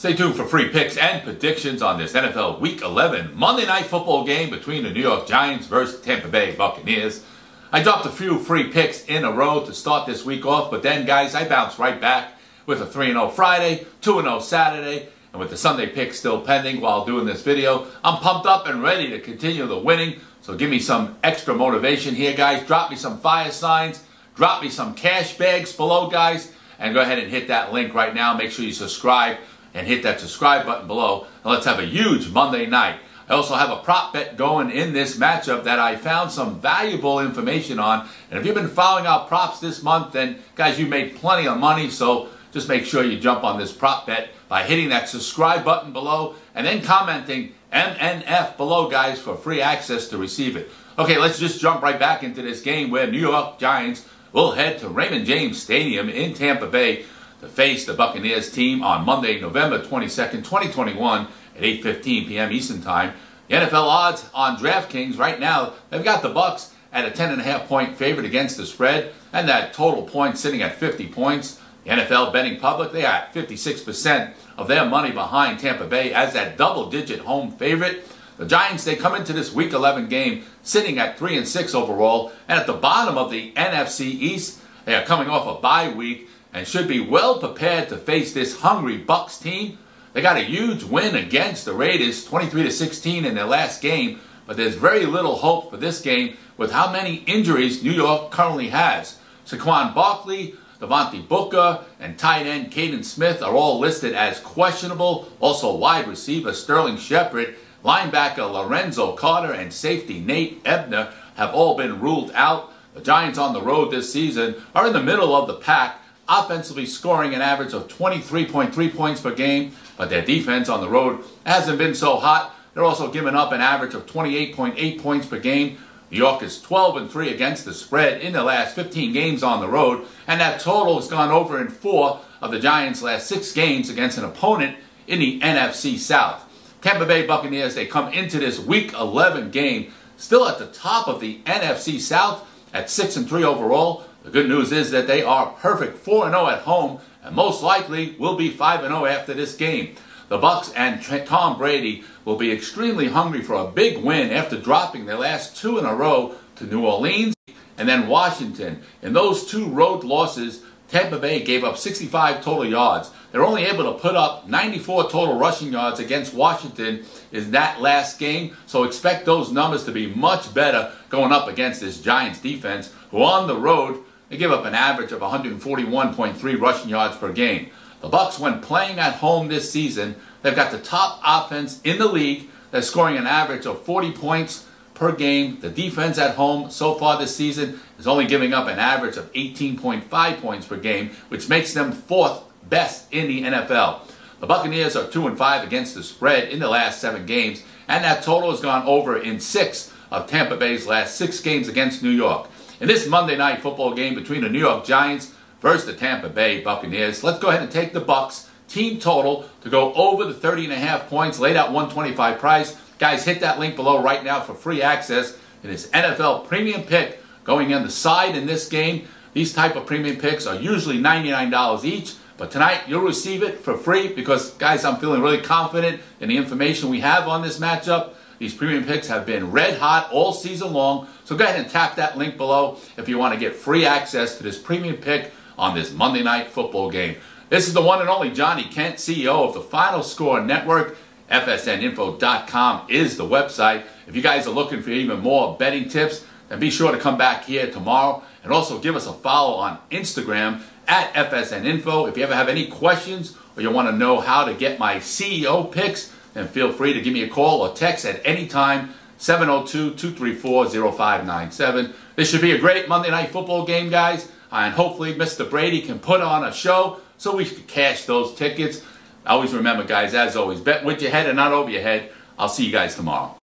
Stay tuned for free picks and predictions on this NFL Week 11 Monday Night Football game between the New York Giants versus Tampa Bay Buccaneers. I dropped a few free picks in a row to start this week off, but then, guys, I bounced right back with a 3-0 Friday, 2-0 Saturday, and with the Sunday pick still pending while doing this video, I'm pumped up and ready to continue the winning. So give me some extra motivation here, guys. Drop me some fire signs. Drop me some cash bags below, guys. And go ahead and hit that link right now. Make sure you subscribe and hit that subscribe button below. And let's have a huge Monday night. I also have a prop bet going in this matchup that I found some valuable information on. And if you've been following our props this month, then guys, you made plenty of money. So just make sure you jump on this prop bet by hitting that subscribe button below and then commenting MNF below, guys, for free access to receive it. Okay, let's just jump right back into this game where New York Giants will head to Raymond James Stadium in Tampa Bay to face the Buccaneers team on Monday, November 22nd, 2021 at 8.15 p.m. Eastern Time. The NFL odds on DraftKings right now, they've got the Bucs at a 10.5 point favorite against the spread, and that total point sitting at 50 points. The NFL betting public, they are at 56% of their money behind Tampa Bay as that double-digit home favorite. The Giants, they come into this Week 11 game sitting at 3 and 6 overall, and at the bottom of the NFC East, they are coming off a bye week and should be well prepared to face this hungry Bucs team. They got a huge win against the Raiders, 23 to 16 in their last game, but there's very little hope for this game with how many injuries New York currently has. Saquon Barkley, Devontae Booker, and tight end Kaden Smith are all listed as questionable. Also, wide receiver Sterling Shepard, linebacker Lorenzo Carter, and safety Nate Ebner have all been ruled out. The Giants on the road this season are in the middle of the pack offensively scoring an average of 23.3 points per game, but their defense on the road hasn't been so hot. They're also giving up an average of 28.8 points per game. New York is 12 and 3 against the spread in the last 15 games on the road, and that total has gone over in four of the Giants' last six games against an opponent in the NFC South. Tampa Bay Buccaneers, they come into this Week 11 game still at the top of the NFC South at 6 and 3 overall, the good news is that they are perfect 4-0 at home and most likely will be 5-0 after this game. The Bucs and Tom Brady will be extremely hungry for a big win after dropping their last two in a row to New Orleans and then Washington. In those two road losses, Tampa Bay gave up 65 total yards. They're only able to put up 94 total rushing yards against Washington in that last game. So expect those numbers to be much better going up against this Giants defense, who on the road they give up an average of 141.3 rushing yards per game. The Bucs, when playing at home this season, they've got the top offense in the league. They're scoring an average of 40 points per game. The defense at home so far this season is only giving up an average of 18.5 points per game, which makes them fourth best in the NFL. The Buccaneers are 2 and 5 against the spread in the last 7 games, and that total has gone over in 6 of Tampa Bay's last 6 games against New York. In this Monday night football game between the New York Giants versus the Tampa Bay Buccaneers, let's go ahead and take the Bucs team total to go over the 30 and a half points, laid out 125 price. Guys, hit that link below right now for free access to this NFL premium pick going on the side in this game. These type of premium picks are usually $99 each. But tonight, you'll receive it for free because, guys, I'm feeling really confident in the information we have on this matchup. These premium picks have been red hot all season long. So go ahead and tap that link below if you want to get free access to this premium pick on this Monday night football game. This is the one and only Johnny Kent, CEO of the Final Score Network. FSNinfo.com is the website. If you guys are looking for even more betting tips, then be sure to come back here tomorrow and also give us a follow on Instagram at FSNinfo. If you ever have any questions or you want to know how to get my CEO picks, then feel free to give me a call or text at any time, 702-234-0597. This should be a great Monday Night Football game, guys, and hopefully Mr. Brady can put on a show so we can cash those tickets. Always remember, guys, as always, bet with your head and not over your head. I'll see you guys tomorrow.